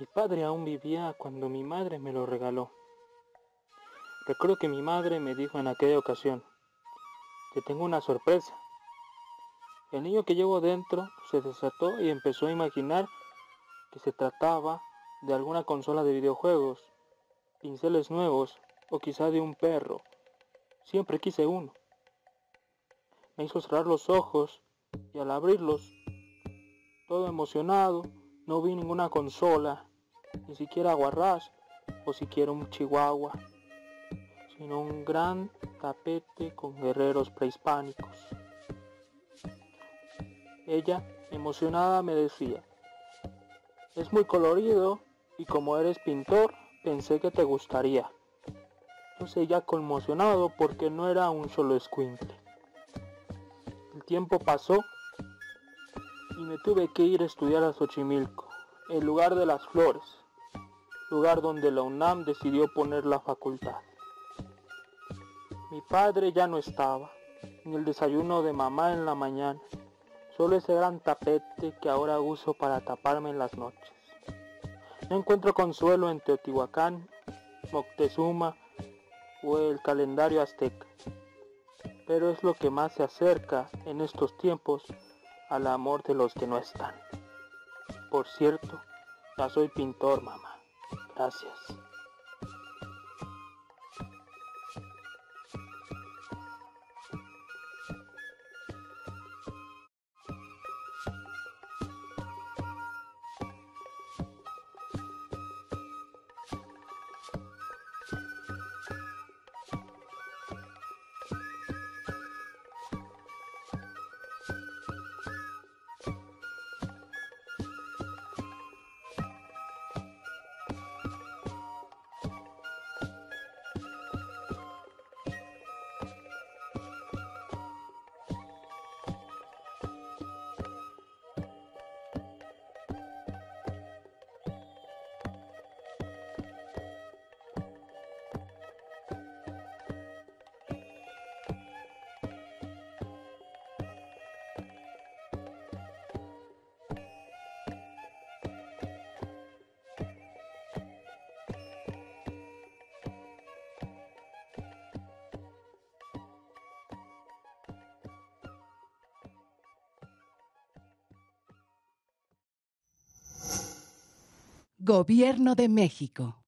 Mi padre aún vivía cuando mi madre me lo regaló. Recuerdo que mi madre me dijo en aquella ocasión, te tengo una sorpresa. El niño que llevo dentro se desató y empezó a imaginar que se trataba de alguna consola de videojuegos, pinceles nuevos o quizá de un perro. Siempre quise uno. Me hizo cerrar los ojos y al abrirlos, todo emocionado, no vi ninguna consola, ni siquiera guarrás o siquiera un chihuahua, sino un gran tapete con guerreros prehispánicos. Ella, emocionada, me decía, es muy colorido y como eres pintor, pensé que te gustaría. Yo seguía conmocionado porque no era un solo escuincle. El tiempo pasó y me tuve que ir a estudiar a Xochimilco, el lugar de las flores, lugar donde la UNAM decidió poner la facultad. Mi padre ya no estaba, ni el desayuno de mamá en la mañana, solo ese gran tapete que ahora uso para taparme en las noches. No encuentro consuelo en Teotihuacán, Moctezuma o el calendario azteca, pero es lo que más se acerca en estos tiempos al amor de los que no están. Por cierto, ya soy pintor, mamá. Gracias. Gobierno de México.